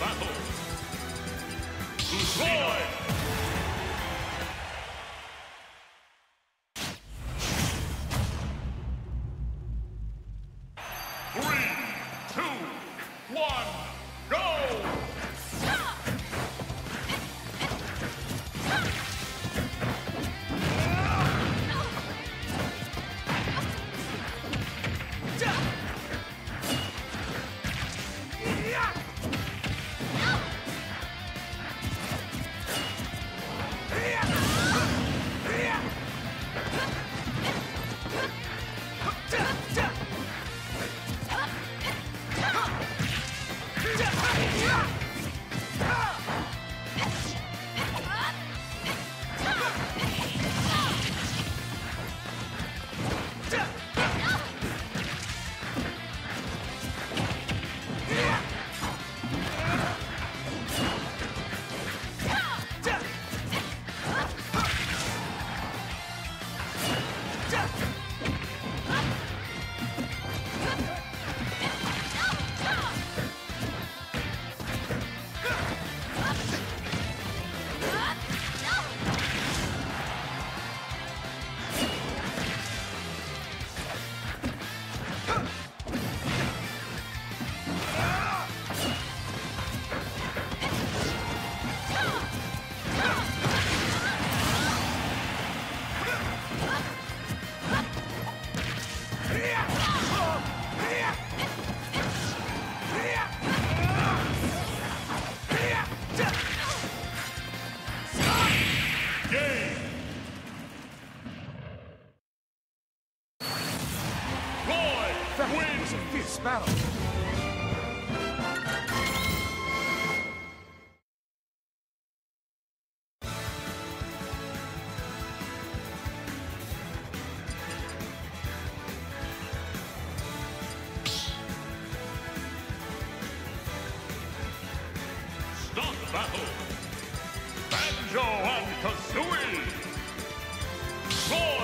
No! Battle. Battle! Banjo and Kazooie! Roy!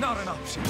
Not an option.